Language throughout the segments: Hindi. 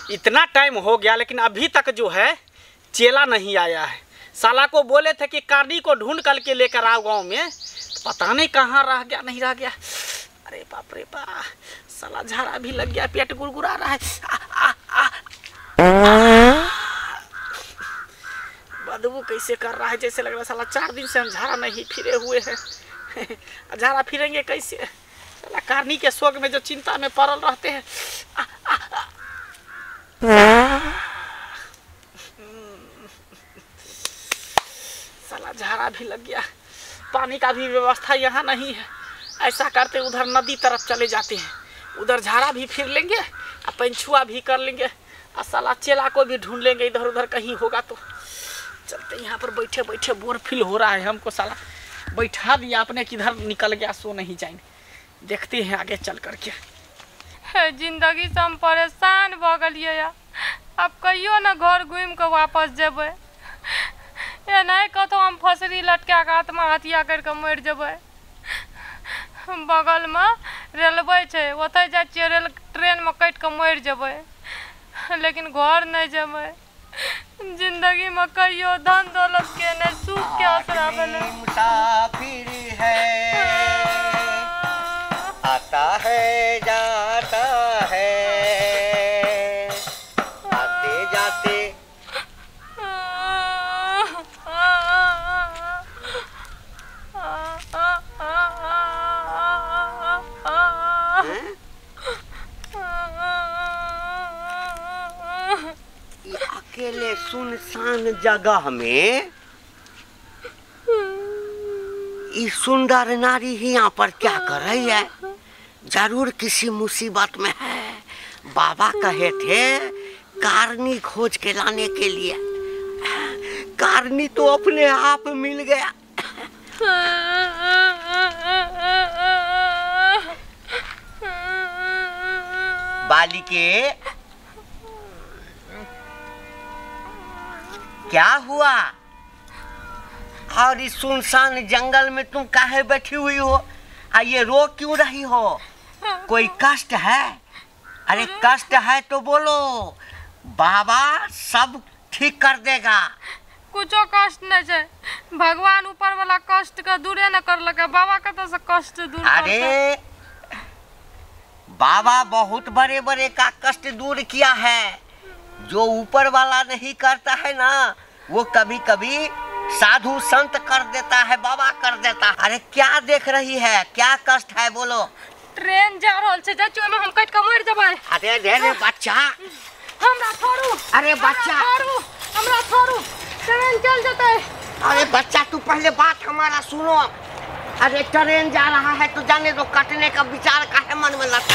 इतना टाइम हो गया लेकिन अभी तक जो है चेला नहीं आया है। साला को बोले थे कि कारनी को ढूंढ करके लेकर आओ गाँव में पता नहीं कहाँ रह गया नहीं रह गया। अरे बाप रे बा साला झाड़ा भी लग गया पेट गुड़गुड़ा रहा है। आ, आ, आ, बदबू कैसे कर रहा है जैसे लग रहा है साला चार दिन से हम झाड़ा नहीं फिरे हुए हैं। झाड़ा फिरेंगे कैसे? साला कारनी के शोक में जो चिंता में पड़ल रहते हैं। साला झाड़ा भी लग गया। पानी का भी व्यवस्था यहाँ नहीं है। ऐसा करते उधर नदी तरफ़ चले जाते हैं। उधर झाड़ा भी फिर लेंगे और पंछुआ भी कर लेंगे और साला चेला को भी ढूंढ लेंगे, इधर उधर कहीं होगा तो। चलते यहाँ पर बैठे बैठे बोर फील हो रहा है हमको साला। बैठा दिया आपने किधर निकल गया, सो नहीं जाएँगे। देखते हैं आगे चल करके। ज़िंदगी से हम परेशान भ गलिए या। अब कहियो ना घर घूम के वापस जेबै। ये नहीं कतौ हम फसरी लटका के आत्महत्या कर के मर जेबै। बगल में रेलवे छै ओतय जाइ छियै रेल ट्रेन में कटि के मर जेबै। लेकिन घर नहीं जेबै। ज़िंदगी में कहियो धन दौलत के नहीं सुख के आसरा भेलै मुसाफिर है आता है है। आते जाते। अकेले सुनसान जगह में सुंदर नारी ही यहाँ पर क्या कर रही है? ज़रूर किसी मुसीबत में है। बाबा कहे थे कारनी खोज के लाने के लिए। कारनी तो अपने आप मिल गया। बालिके, क्या हुआ? और इस सुनसान जंगल में तुम काहे बैठी हुई हो? आ ये रो क्यों रही हो? कोई कष्ट है? अरे कष्ट है तो बोलो। बाबा सब ठीक कर देगा। कुछो कष्ट नहीं छै। भगवान ऊपर वाला कष्ट के दूरे न करलक बाबा कतऽ से कष्ट दूर अरे बाबा बहुत बड़े बड़े का कष्ट दूर किया है। जो ऊपर वाला नहीं करता है ना वो कभी कभी साधु संत कर देता है बाबा कर देता है। अरे क्या देख रही है? क्या कष्ट है बोलो। ट्रेन जा रहल छै जाइ छियै ओहिमे हम कटि कऽ मरि जेबै। अरे रे रे बच्चा। हमरा छोड़ू। अरे बच्चा। छोड़ू। हमरा छोड़ू। ट्रेन चल जेतै। अरे बच्चा तू पहले बात हमारा सुनो। अरे ट्रेन जा रहा है तो जाने दो कटने का विचार का है मन में लगता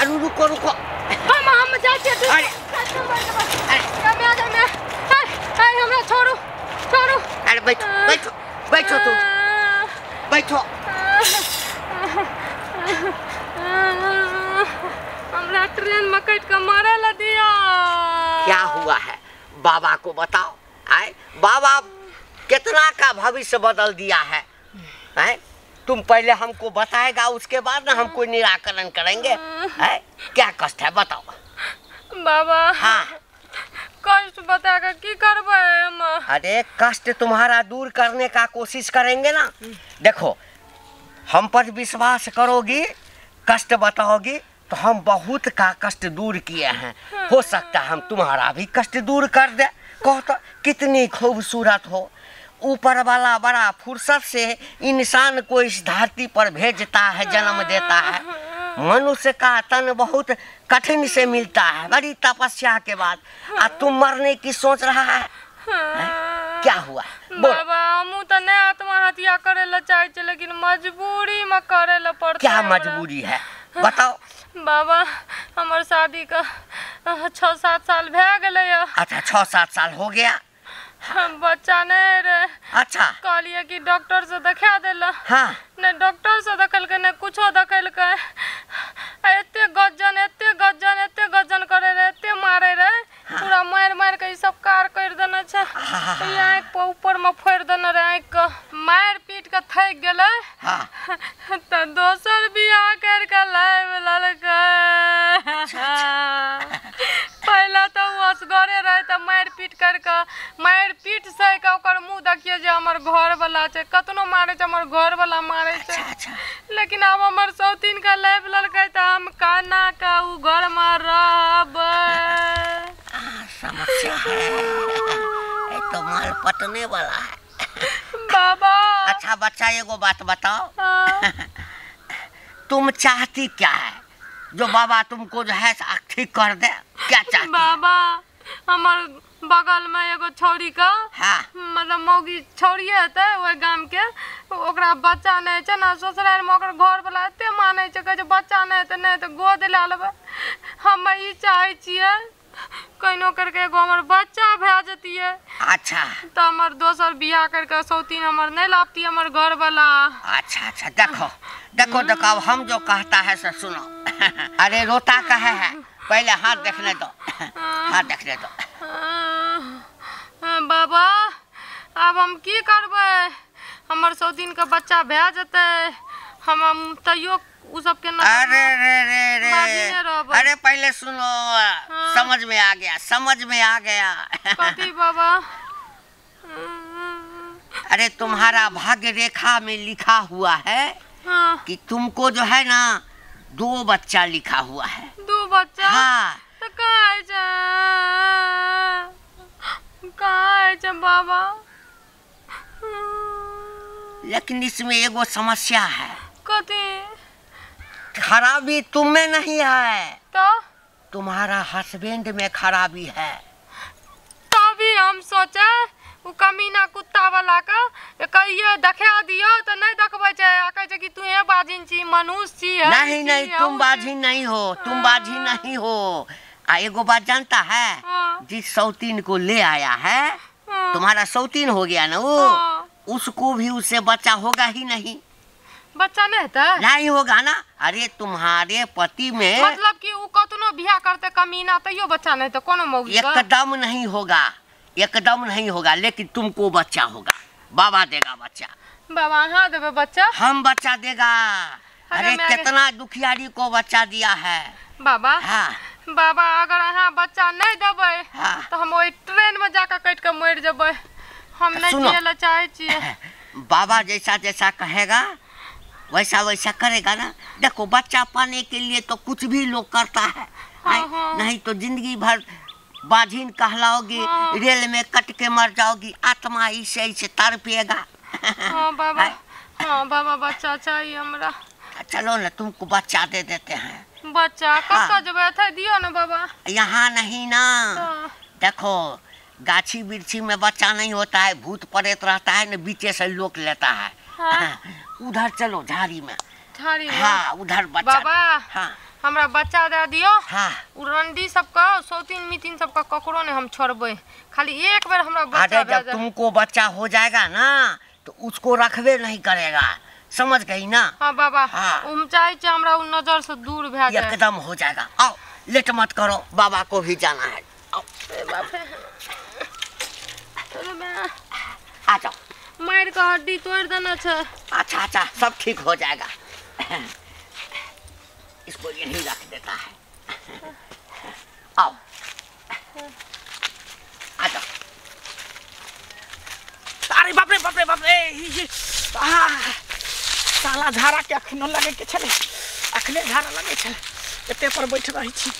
अरे रुको रुको। हम हम छियै तू अरे। कटि कऽ मरि जेबै। अरे। हमरा छोड़ू छोड़ू। अरे बैठो बैठो बैठो तू। बैठो। हमरा ट्रेन में कटि कऽ मारे ला दिया। क्या हुआ है? बाबा को बताओ। आए बाबा कितना का भविष्य बदल दिया है? हैं तुम पहले हमको बताएगा उसके बाद ना हम कोई निराकरण करेंगे। हैं क्या कष्ट है बताओ। बाबा हाँ। कष्ट बता के की हम? अरे कष्ट तुम्हारा दूर करने का कोशिश करेंगे ना। देखो हम पर विश्वास करोगी कष्ट बताओगी तो हम बहुत का कष्ट दूर किए हैं। हो सकता है हम तुम्हारा भी कष्ट दूर कर दे। कहो तो कितनी खूबसूरत हो। ऊपर वाला बड़ा फुर्सत से इंसान को इस धरती पर भेजता है जन्म देता है। मनुष्य का तन बहुत कठिन से मिलता है। बड़ी तपस्या के बाद। आ तुम मरने की सोच रहा है? हैं? क्या हुआ? बाबा हमू तो नहीं आत्महत्या करे ला चाहे लेकिन मजबूरी में करे ला पड़ता क्या मजबूरी है? बताओ। बाबा हमर शादी का छः सात साल भे गल या अच्छा छः सात साल हो गया। बच्चा नहीं रहे। अच्छा। कहलिए कि डॉक्टर से देखा दिल हाँ। नहीं डॉक्टर से देखल के नहीं कुछो देखल के एते गजन एते गजन एते गजन करे रहे एते मारे रहे पूरा मारि मारि के ई सब कार कर देने छै ई आँखि पर ऊपर में फोड़ि देने रहे आँखि के मारि पीट के थक गेलै हाँ तऽ दोसर बियाह कर के लाइव ललकै पहला करि कऽ मारि पीट सहि कऽ ओकर मुँह देखिए जे हमर घर वाला छै कतनो मारे छै हमर घर वाला मारे छै। अच्छा अच्छा। लेकिन आब हमर सौतीन के लाइफ लेलकै तऽ हम केना के उ घर में रहबै समस्या है। ये तो माल पटने वाला है। बाबा। अच्छा बच्चा एगो बात बताओ। हाँ, तुम चाहती क्या है? जो बाबा तुमको जो है ठीक कर दे। क्या चाहती बाबा हमर बगल में एगो छौरी का हाँ। मतलब मौगी छौरिए हेतै ओहि गाम के ओकरा बच्चा नहि छै ने ससुराल में ओकर घर वाला एते मानै छै कहै छै बच्चा नहि हेतै नहि तऽ गोद लए लेबै। हम ई चाहै छियै कहिनो करके एगो हमर बच्चा भए जतियै। अच्छा। तऽ हमर दोसर बियाह करके सौतीन हमर नहि लापती हमर घर वाला अच्छा अच्छा देखो देखो देखो अब हम जो कहता है सो सुनो। अरे रोता कहे है? पहले हाथ देखने दो। हाथ देखने दो। बाबा अब हम की करबै? हमर दिन का बच्चा भए जेतै। हम हम तैयो उ सबके न अरे रे रे रे अरे पहले सुनो। हाँ। समझ में आ गया समझ में आ गया। कथी बाबा? अरे तुम्हारा भाग्य रेखा में लिखा हुआ है हाँ। कि तुमको जो है ना दो बच्चा लिखा हुआ है। दो बच्चा? हाँ। तऽ कहाँ बाबा? लेकिन इसमें एगो समस्या है। कथी? खराबी तुम में नहीं है। तो? तुम्हारा हस्बैंड में खराबी है। तभी हम सोचे उ कमीना कुत्ता वाला का कहिए देखा दियो तो नहीं देखबै छै। आ कहै छै कि तू हे बाजिन छी मनुष्य छी नहीं नहीं तुम बाजी नहीं हो तुम बाजी नहीं हो। आ एगो बात जानता है? हाँ। जिस सौतीन को ले आया है हाँ। तुम्हारा सौतीन हो गया ना वो? हाँ। उसको भी उससे बच्चा होगा ही नहीं। बच्चा नहीं हेतै? नहीं होगा ना? अरे तुम्हारे पति में मतलब कि उ कतनो बियाह करते कमीना तैयो बच्चा नहीं तो कोनो मौगी एकदम नहीं होगा। एकदम नहीं होगा लेकिन तुमको बच्चा होगा। बाबा देगा बच्चा। बाबा अहाँ देबै बच्चा। हम बच्चा देगा। अरे अरे कितना दुखियारी को बच्चा दिया है। बाबा हाँ। बाबा अगर अहाँ बच्चा नहीं देबै हाँ। तो हम ओहि ट्रेन में जाकर कटि के मर जेबै। हम नहीं। जियै लए चाहै बाबा जैसा जैसा कहेगा वैसा वैसा करेगा ना। देखो बच्चा पाने के लिए तो कुछ भी लोग करता है। हाँ, हाँ। नहीं तो ज़िंदगी भर बाझिन कहलाओगी हाँ। रेल में कट के मर जाओगी। आत्मा इसे इसे तड़पेगा। हाँ बाबा। हाँ बाबा बच्चा चाहिए हमरा। चलो ना तुमको बच्चा दे देते हैं। बच्चा कतऽ हाँ। जेबै एतै दियौ ने बाबा। यहाँ नहीं ना। हाँ। देखो गाछी बिरछी में बच्चा नहीं होता है भूत प्रेत रहता है ना बीचे से लोक लेता है। हाँ। उधर चलो झाड़ी में। झाड़ी में। हाँ उधर बच्चा। बाबा हाँ। हमरा बच्चा दे दियौ। हाँ। उ रंडी सबके सौतीन मीतीन सबके ककरो ने हम छोड़बै। खाली एक बार हमरा बच्चा अरे जब तुमको बच्चा हो जाएगा ना तो उसको रखबे नहीं करेगा। समझ गई ना? हाँ बाबा। हाँ। हम चाहै हमरा उ नज़र से दूर जाए। एकदम हो जाएगा। आओ लेट मत करो बाबा को भी जाना है। आओ। आ जाओ। मारि के हड्डी तोड़ देना छै। अच्छा अच्छा सब ठीक हो जाएगा। इसको यहीं रख देता है। आओ। आ जाओ। अरे बाप रे बाप रे बाप रे साला झाड़ा के अखनो लगे के छले। अखने झाड़ा लगे छले। एते पर बैठ रही छी।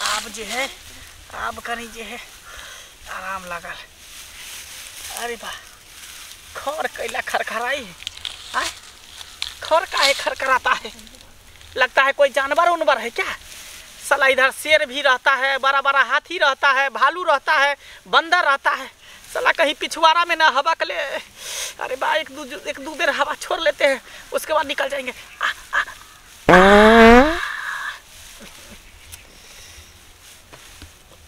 आब जे है, आब कनी जे है, आराम लागल। अरे बा, खर कैला खरखराई है। खर का है खरखराता है? लगता है कोई जानवर उनवर है क्या? साला इधर शेर भी रहता है बड़ा बड़ा हाथी रहता है, भालू रहता है, बंदर रहता है। साला कहीं, पिछवाड़ा में ना हवा के ले अरे बा, एक दू, एक दो देर हवा छोड़ लेते हैं, उसके बाद निकल जाएँगे।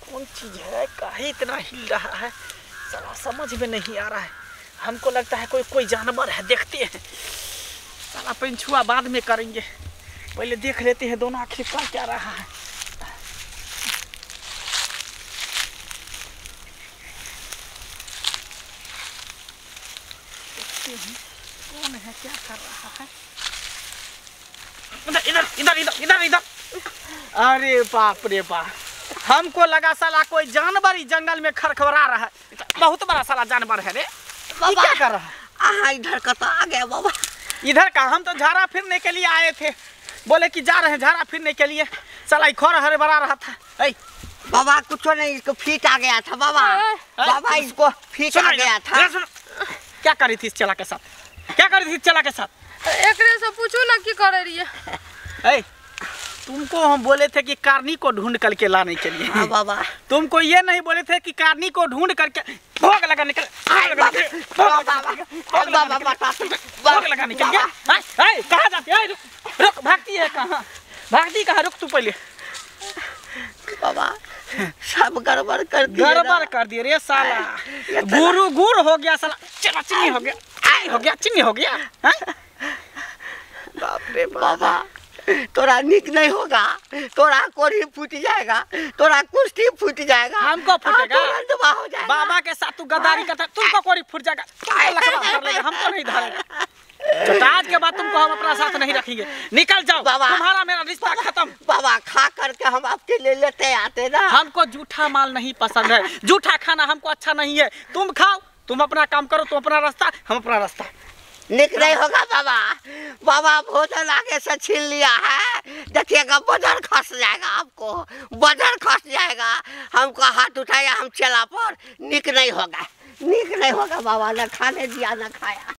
कौन चीज़ है? काहे इतना हिल रहा है? साला समझ में नहीं आ रहा है। हमको लगता है कोई कोई जानवर है, देखते हैं। साला पंछुआ बाद में करेंगे। पहले देख लेते हैं दोनों आखिर कर क्या रहा है। देखते हैं कौन है क्या कर रहा है इधर इधर इधर इधर इधर इधर अरे बाप रे बाप। हमको लगा साला कोई जानवर ही जंगल में खरखरा रहा है। बहुत बड़ा साला जानवर है रे। क्या कर रहा है? इधर का तो आ गया बाबा। इधर का? हम तो झाड़ा फिरने के लिए आए थे। बोले कि जा रहे हैं झाड़ा फिरने के लिए। साला खोर हरे भरा रहा था। बाबा कुछ नहीं इसको फीट आ गया था बाबा। बाबा इसको फीट आ गया था। क्या करी थी इस चला के साथ? क्या करी थी इस चला के साथ? एकरे से पूछू ना की करे रहिए। ऐ तुमको हम बोले थे कि कारनी को ढूंढ करके लाने के लिए। हाँ बाबा। तुमको ये नहीं बोले थे कि कारनी को ढूंढ करके भोग लगा निकल भोग लगा निकल कहाँ जाती है? रुक भागती है कहाँ? भागती कहाँ? रुक तू पहले। बाबा। सब गड़बड़ कर दिए गड़बड़ कर दिए रे साला। गुरु गुड़ हो गया साला। चला चिन्नी हो गया। आई हो गया चिन्नी हो गया। हाँ? बाप। रे बाबा तोरा निक नहीं होगा। तोरा कोरी फूट जाएगा। तोरा कुश्ती फूट जाएगा। हमको फूटेगा? हाँ, हो जाएगा। बाबा के साथ तू गद्दारी करता तुमको कोरी फूट जाएगा। हमको नहीं धरेगा। तो आज के बाद तुमको हम अपना साथ नहीं रखेंगे। निकल जाओ। बाबा। तुम्हारा मेरा रिश्ता खत्म। बाबा खा करके हम आपके लिए लेते आते ना। हमको जूठा माल नहीं पसंद है। जूठा खाना हमको अच्छा नहीं है। तुम खाओ तुम अपना काम करो तुम अपना रास्ता हम अपना रास्ता। निक नहीं होगा बाबा। बाबा भोजन आगे से छीन लिया है। देखिएगा बजर खस जाएगा आपको। बजर खस जाएगा। हमको हाथ उठाया हम चला पर। निक नहीं होगा। निक नहीं होगा बाबा न खाने दिया न खाया।